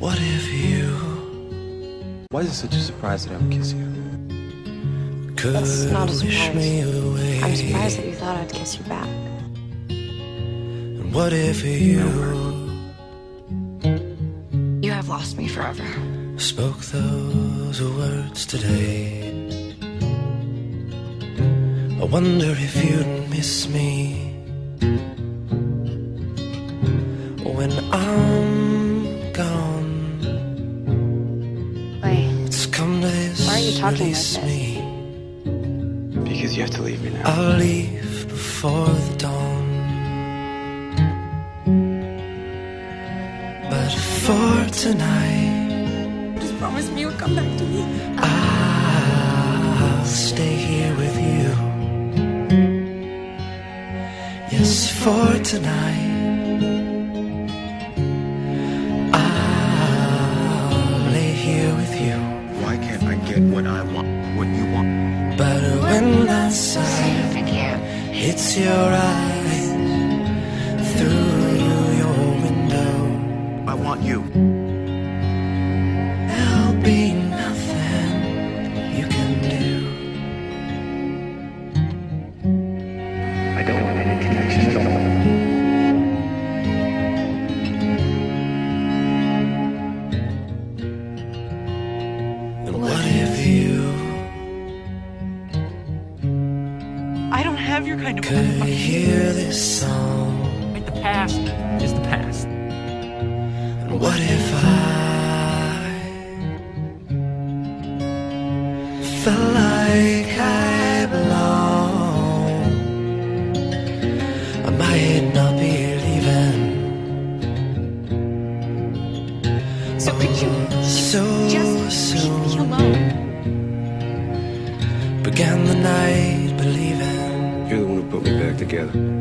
What if you... Why is it such a surprise that I'm kiss you? That's not a surprise. I'm surprised that you thought I'd kiss you back. And what if you... You have lost me forever. Spoke those words today. I wonder if you'd miss me when I'm gone. Wait, It's come to this. Why are you talking like this? me. Because you have to leave me now. I'll leave before the dawn. But for tonight, just promise me you'll come back to me. I'll stay here with you. Yes, for tonight, get what I want, what you want? But when sun I can't. hits your eyes through your window, I want you. Have your kind of could hear this song? The past is the past. And what if I felt like I belong? I might not be leaving. So could you So just leave me soon alone? began the night together.